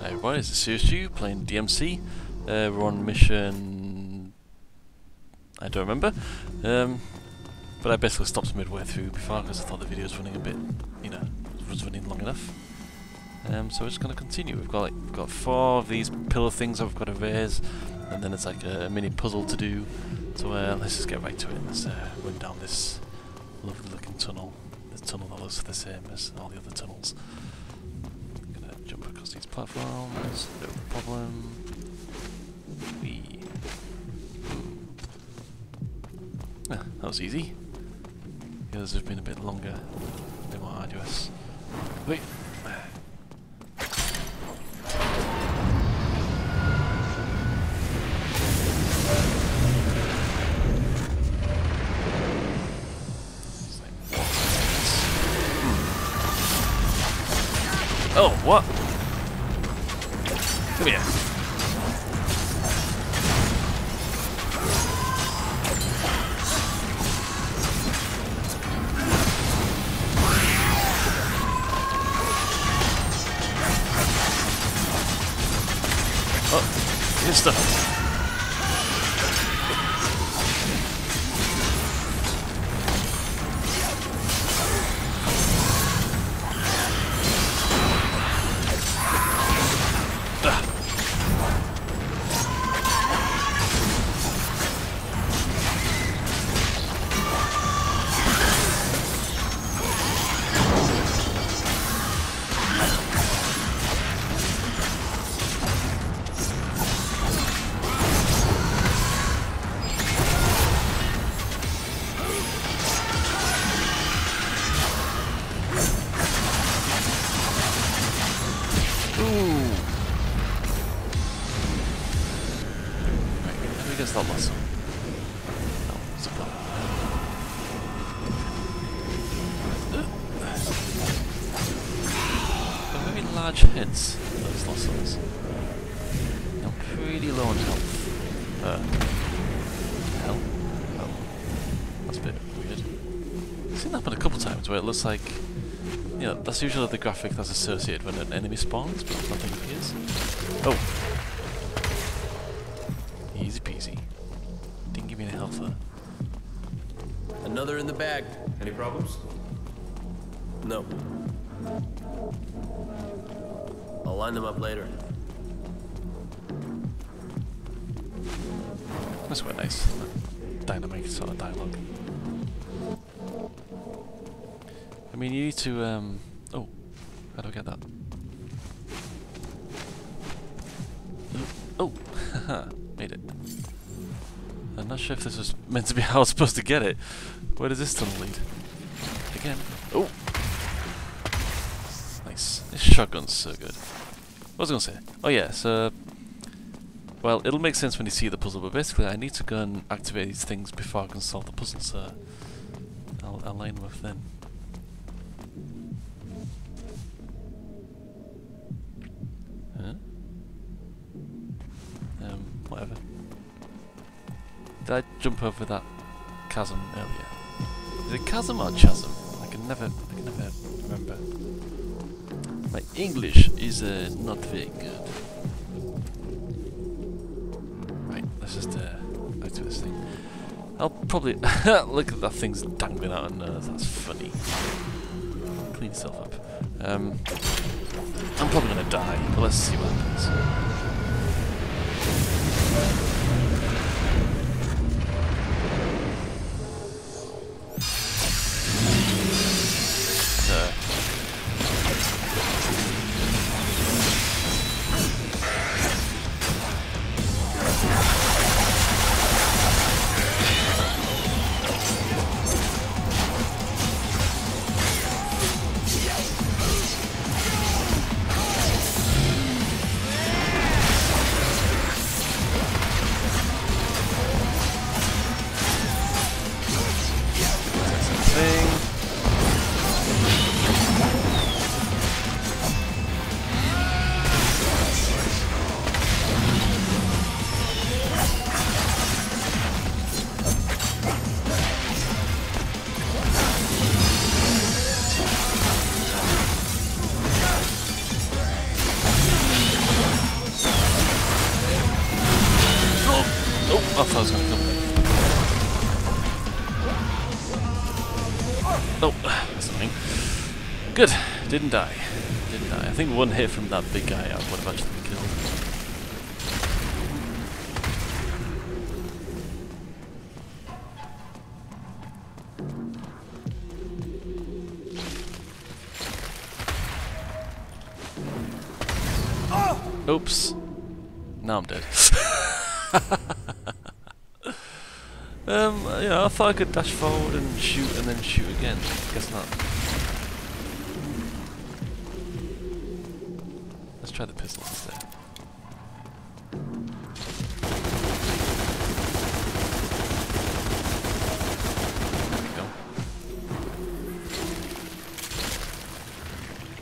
Hey everybody, it's Stu playing DMC. Uh, we're on mission. I don't remember. Um, but I basically stopped midway through before because I thought the video was running a bit, you know, was running long enough. Um, so we're just going to continue. We've got like we've got four of these pillar things we've got to raise, and then it's like a, mini puzzle to do. So uh, let's just get right to it. Let's uh, run down this lovely looking tunnel. The tunnel that looks the same as all the other tunnels. Platforms, no problem. Whee. Ah, that was easy. The others have been a bit longer, a bit more arduous. Wait. Times looks like you know, that's usually the graphic that's associated when an enemy spawns, but nothing appears. Oh! Easy peasy. Didn't give me any health there. Another in the bag. Any problems? No. I'll line them up later. That's quite nice. Dynamic sort of dialogue. Mean, you need to, um... Oh, how do I get that? Oh, made it. I'm not sure if this was meant to be how I was supposed to get it. Where does this tunnel lead? Again. Oh! Nice. This shotgun's so good. What was I to say? Oh yeah, so... Well, it'll make sense when you see the puzzle, but basically I need to go and activate these things before I can solve the puzzle, so... I'll, line with then. Did I jump over that chasm earlier? Is it chasm or chasm? I can never, I can never remember. My English is uh, not very good. Right, let's just uh, go to this thing. I'll probably look at that thing's dangling out on Earth. That's funny. Clean yourself up. Um, I'm probably gonna die, but let's see what happens. Thought it was gonna come. Oh, that's something. Good. Didn't die. Didn't die. I think one hit from that big guy I would have actually been killed. Oops. Now I'm dead. um, yeah, I thought I could dash forward and shoot and then shoot again. Guess not. Let's try the pistol instead. There we go.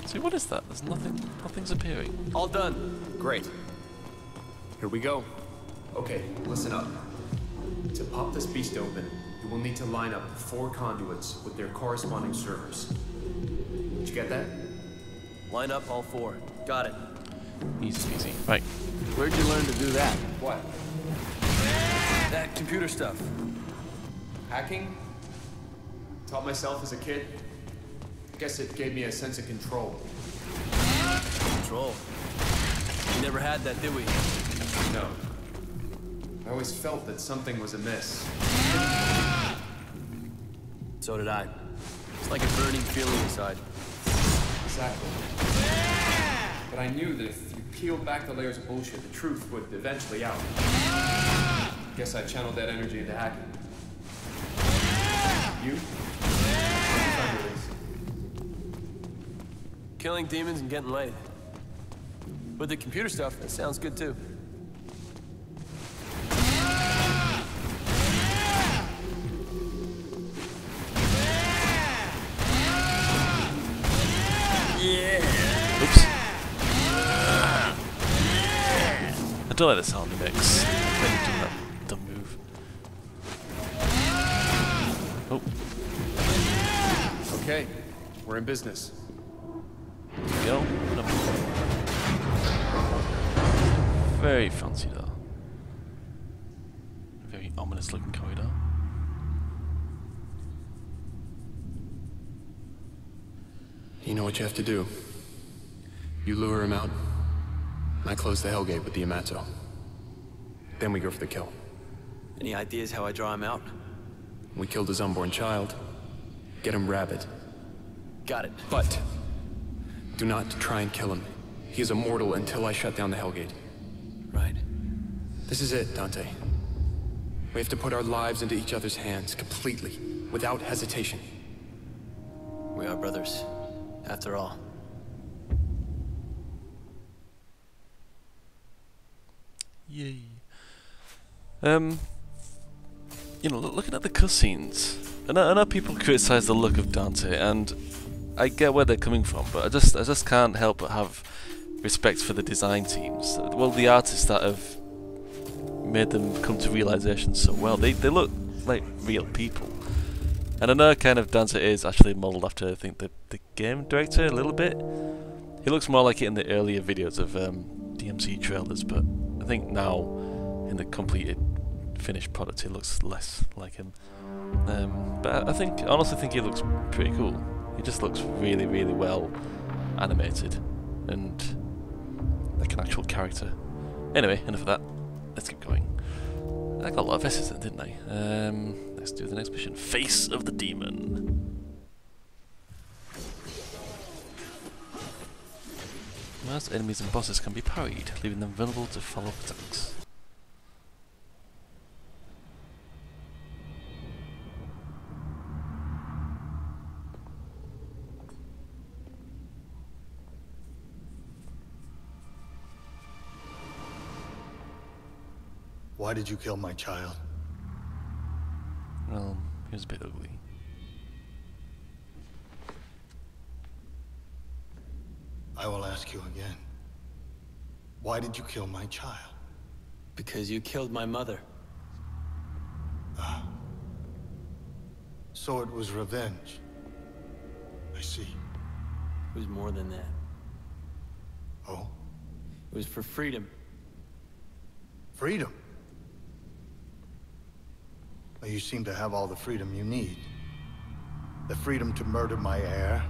See, what is that? There's nothing, nothing's appearing. All done. Great. Here we go. Okay, listen up. To pop this beast open, you will need to line up four conduits with their corresponding servers. Did you get that? Line up all four. Got it. Easy, easy. Right. Where'd you learn to do that? What? That computer stuff. Hacking? Taught myself as a kid. Guess it gave me a sense of control. Control. We never had that, did we? No. I always felt that something was amiss. So did I. It's like a burning feeling inside. Exactly. But I knew that if you peeled back the layers of bullshit, the truth would eventually out. Guess I channeled that energy into hacking. You? You? Killing demons and getting laid. With the computer stuff, that sounds good too. I don't like the sound it makes you do that dumb move. Oh, Okay, we're in business. there we go. No. Very fancy though. Very ominous looking corridor. You know what you have to do. You lure him out. I close the Hellgate with the Amato. Then we go for the kill. Any ideas how I draw him out? We killed his unborn child. Get him rabid. Got it. But do not try and kill him. He is immortal until I shut down the Hellgate. Right. This is it, Dante. We have to put our lives into each other's hands completely, without hesitation. We are brothers. After all. Yay. Um, you know, looking at the cutscenes, I, I know people criticize the look of Dante, and I get where they're coming from, but I just, I just can't help but have respect for the design teams. Well, the artists that have made them come to realization so well. They, they look like real people. And I know kind of Dante is actually modelled after, I think, the, the game director a little bit. He looks more like it in the earlier videos of um, DMC trailers, but think now, in the completed finished product, he looks less like him. Um, but I think, honestly think he looks pretty cool. He just looks really, really well animated and like an actual character. Anyway, enough of that. Let's keep going. I got a lot of S's didn't I? Um, let's do the next mission. Face of the Demon. Most enemies and bosses can be parried, leaving them vulnerable to follow-up attacks. Why did you kill my child? Well, he was a bit ugly. I will ask you again. Why did you kill my child? Because you killed my mother. Ah. So it was revenge. I see. It was more than that. Oh, It was for freedom. freedom. Well, you seem to have all the freedom you need. The freedom to murder my heir.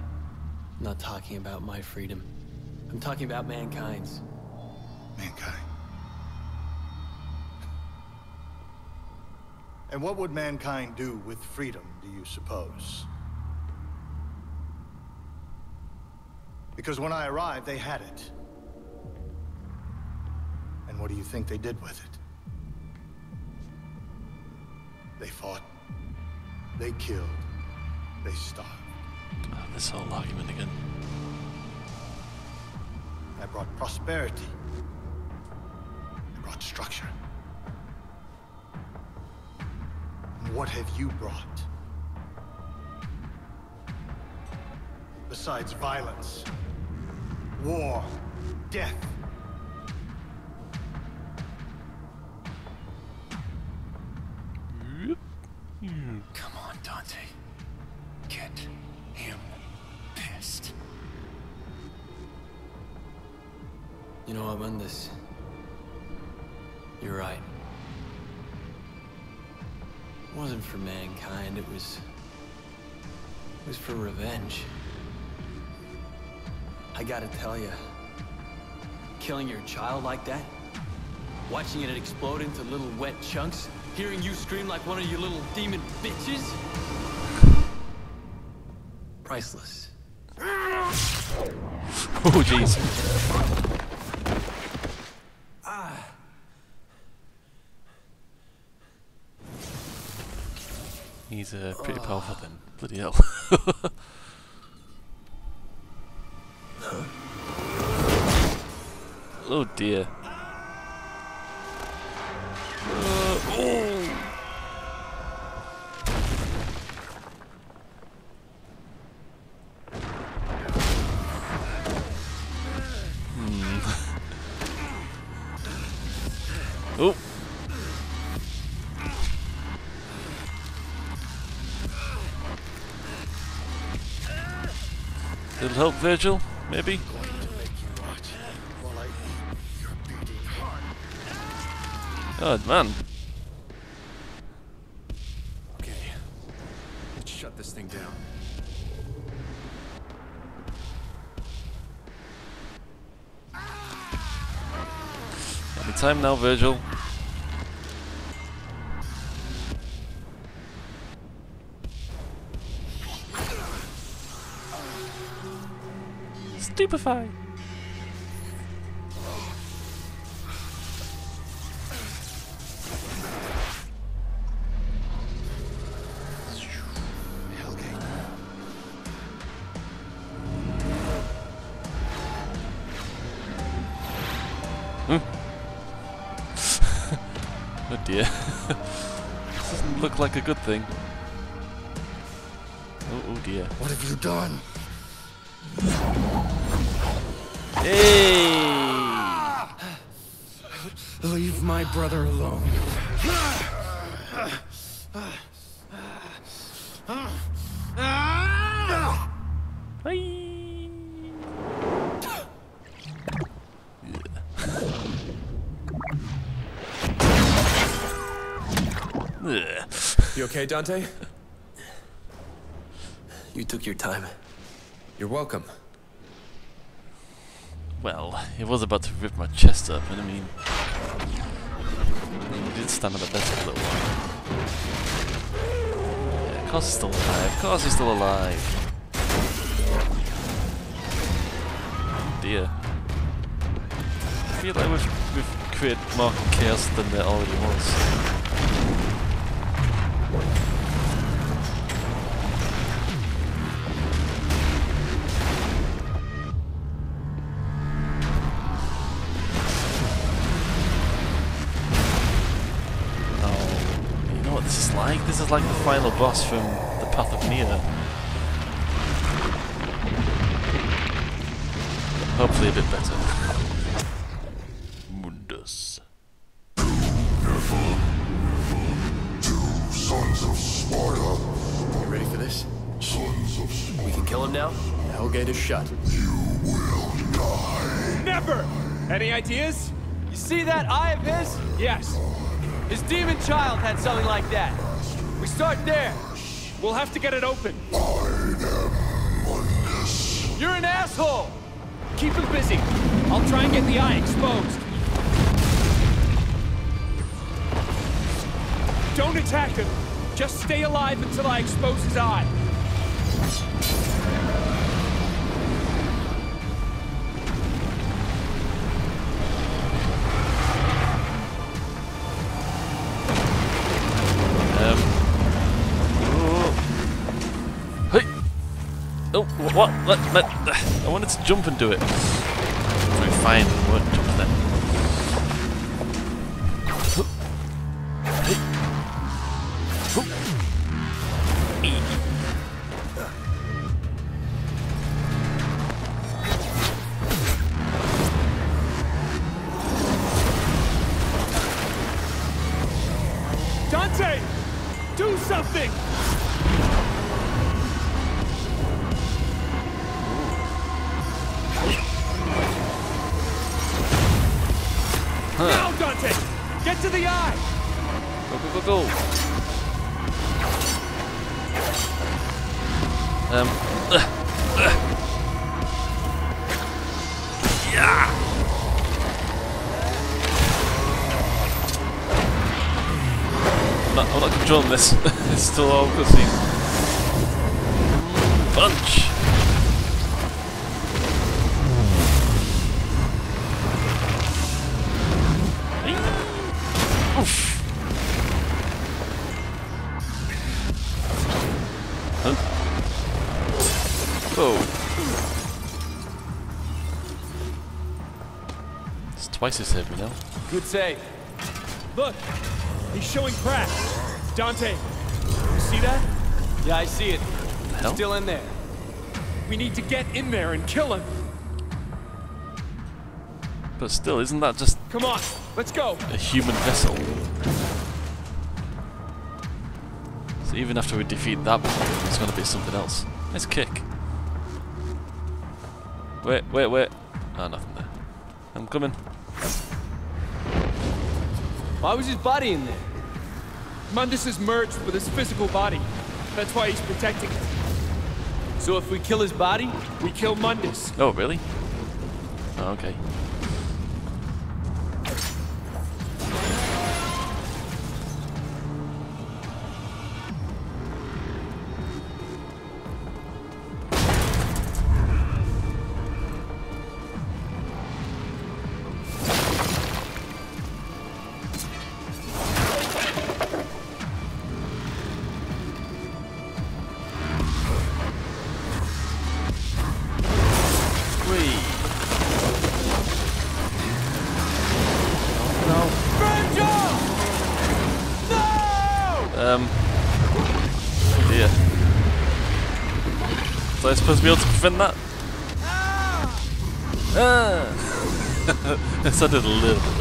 I'm not talking about my freedom. I'm talking about mankind's. Mankind. And what would mankind do with freedom, do you suppose? Because when I arrived, they had it. And what do you think they did with it? They fought. They killed. They starved. Oh, this whole argument again. I brought prosperity. I brought structure. And what have you brought? Besides violence, war, death. Come on, Dante. Get him pissed. You know, Armandus, you're right. It wasn't for mankind, it was... It was for revenge. I gotta tell you, killing your child like that, watching it explode into little wet chunks, hearing you scream like one of your little demon bitches... Priceless. Oh jeez. He's uh, pretty powerful then. Bloody hell. oh dear. Virgil, maybe? Oh man. Okay. Let's shut this thing down. Any time now, Virgil. Stupefy. Hellgate. Hmm. Oh dear. this doesn't look like a good thing. Oh, oh dear. What have you done? Hey! Leave my brother alone. Bye. Ugh. You okay, Dante? You took your time. You're welcome. Well, he was about to rip my chest up, and I mean, he did stand on the desk for a little while. Yeah, of course he's still alive. Of course he's still alive. Oh dear. I feel like we've, we've created more chaos than there already was. Is like the final boss from the Path of Neo. Hopefully a bit better. Mundus. Sons of Sparda, You ready for this? sons of Sparda, We can kill him now? The Hellgate is shut. will die. Never! Any ideas? You see that eye of his? Yes. His demon child had something like that. Start there. We'll have to get it open. You're an asshole! Keep him busy. I'll try and get the eye exposed. Don't attack him. Just stay alive until I expose his eye. Oh, what? Let, let, I wanted to jump and do it. Very fine, it won't jump then. Dante! Do something! Get to the eye! Go, go, go, go. Um. ugh, ugh. Yeah. I'm not, I'm not controlling this. it's still all cutscene. Punch. Whoa. It's twice as heavy now. Good save. Look, he's showing cracks. Dante, you see that? Yeah, I see it. The hell? Still in there. We need to get in there and kill him. But still, isn't that just Come on, let's go. a human vessel? So even after we defeat that, it's going to be something else. Nice kick. Wait, wait, wait. Ah, nothing there. I'm coming. Why was his body in there? Mundus is merged with his physical body. That's why he's protecting it. So if we kill his body, We kill Mundus. Oh, really? Oh, okay. Supposed to be able to prevent that? Ah! it sounded a little bit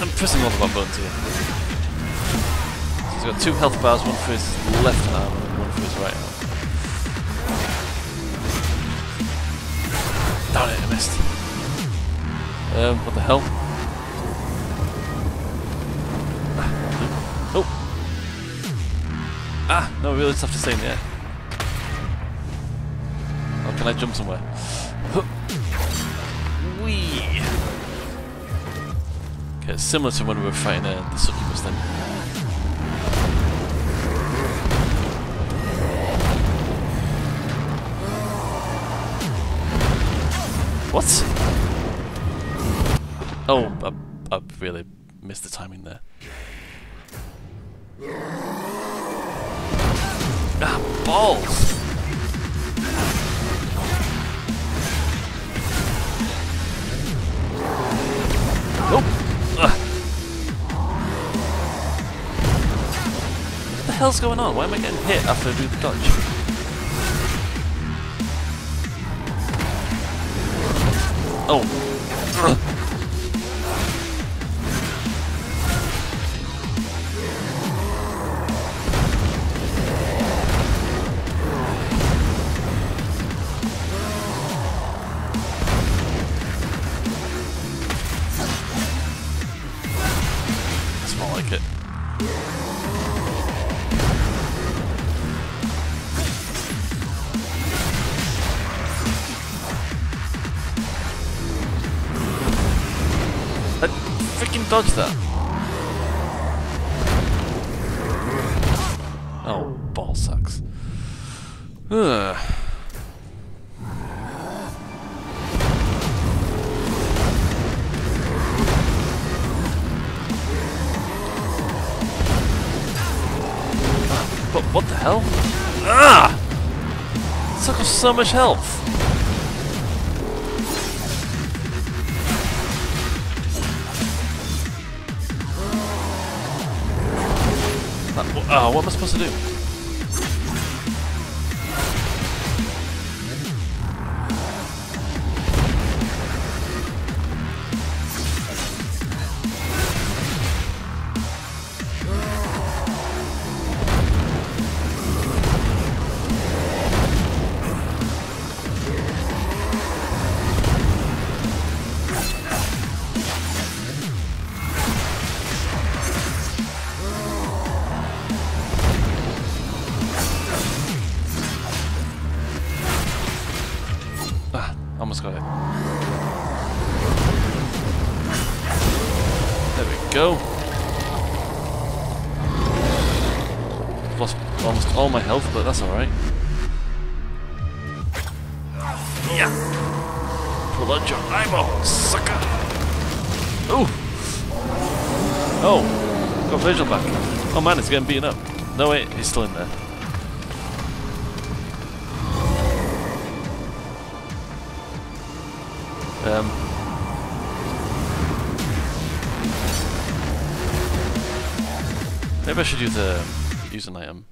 I'm pressing all the wrong buttons here. So he's got two health bars, one for his left arm and one for his right arm. Darn it, I missed. Um, what the hell? Ah, Oh! Ah, no, really just have to stay in the air. Or can I jump somewhere? Whee! It's similar to when we were fighting uh, the succubus then. What? Oh, I, I really missed the timing there. Ah, balls! What the hell's going on? Why am I getting hit after I do the dodge? Oh. Dodged that. Oh, ball sucks. Ugh. But what the hell? Ah! Suck off so much health. Uh, what am I supposed to do? All my health, but that's alright. Yeah. Pull out your eyeball, sucker. Ooh. Oh, got Virgil back. Oh man, he's getting beaten up. No wait, he's still in there. Um, maybe I should use the use an item.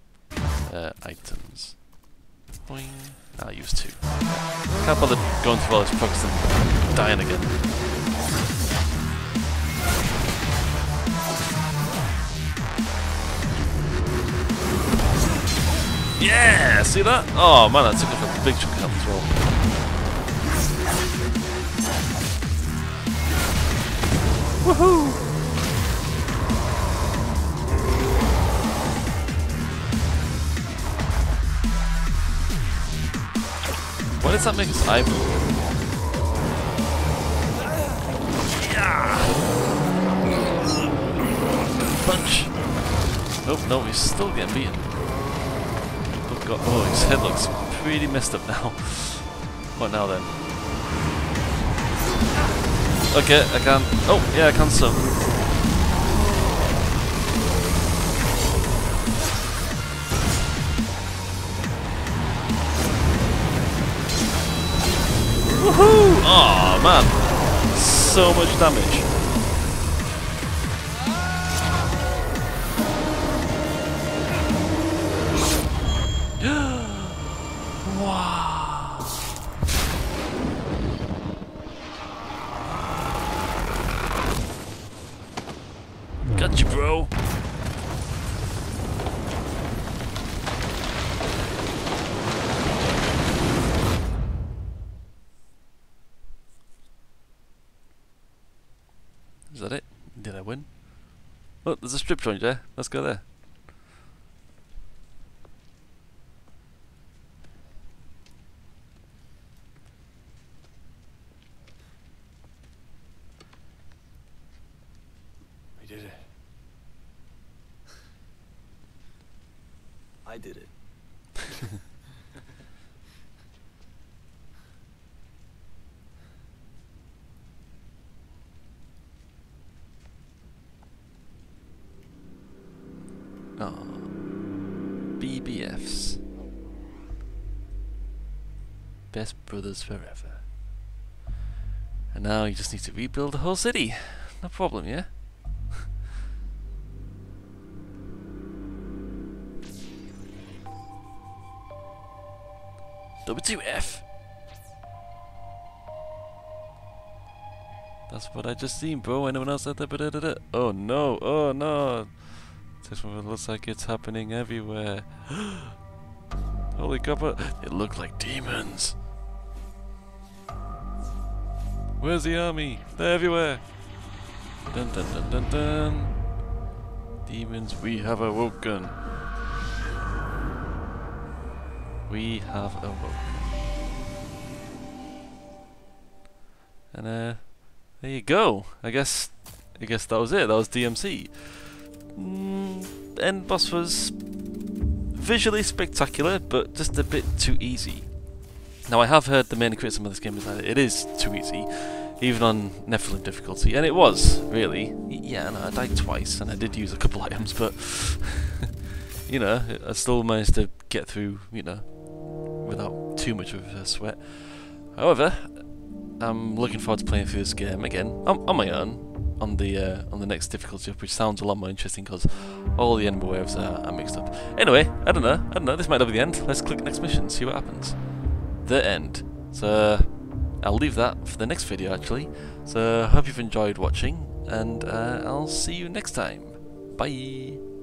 Uh, items. Boing. I'll use two. Can't bother going through all this progress and dying again. Yeah, see that? Oh man, that took off a big chunk of health as well. Woohoo! Does that make his? Yeah! Punch! Oh no, he's still getting beaten. Oh god, oh his head looks pretty messed up now. What now then? Okay, I can. Oh, yeah, I can some. Man, so much damage. Got you, bro. Oh, there's a strip joint there. Let's go there. We did it. I did it. Oh. BBFs. Best brothers forever. And now you just need to rebuild the whole city. No problem, yeah? W2F! That's what I just seen, bro. Anyone else out there? -da. Oh no! Oh no! This one looks like it's happening everywhere. Holy crap! They look like demons. Where's the army? They're everywhere. Dun dun dun dun dun. Demons, we have awoken. We have awoken. And uh, there you go. I guess, I guess that was it. That was DMC. Mm, end boss was visually spectacular, but just a bit too easy. Now I have heard the main criticism of this game is that it is too easy, even on Nephilim difficulty, and it was, really. Yeah, no, I died twice, and I did use a couple items, but, you know, I still managed to get through, you know, without too much of a sweat. However, I'm looking forward to playing through this game again, on, on my own, on the uh, on the next difficulty up, which sounds a lot more interesting because all the enemy waves are, are mixed up. Anyway, I don't know, I don't know, this might not be the end. Let's click next mission, see what happens the end. So I'll leave that for the next video actually. So hope you've enjoyed watching and uh, I'll see you next time. Bye.